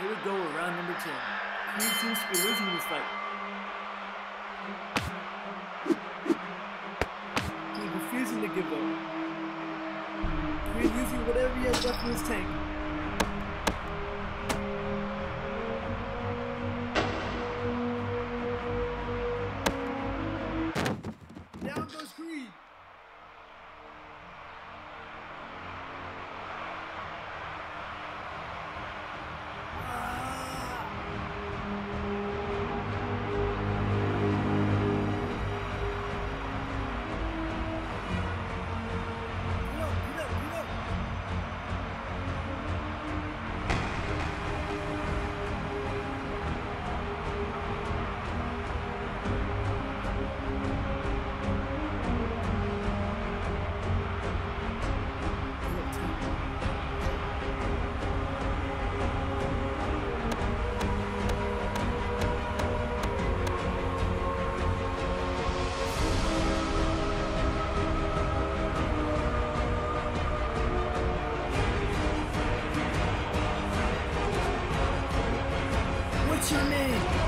Here we go, round number 10. Creed seems to be losing this fight. Creed refusing to give up. Creed using whatever he has left in his tank. Down goes What's your name?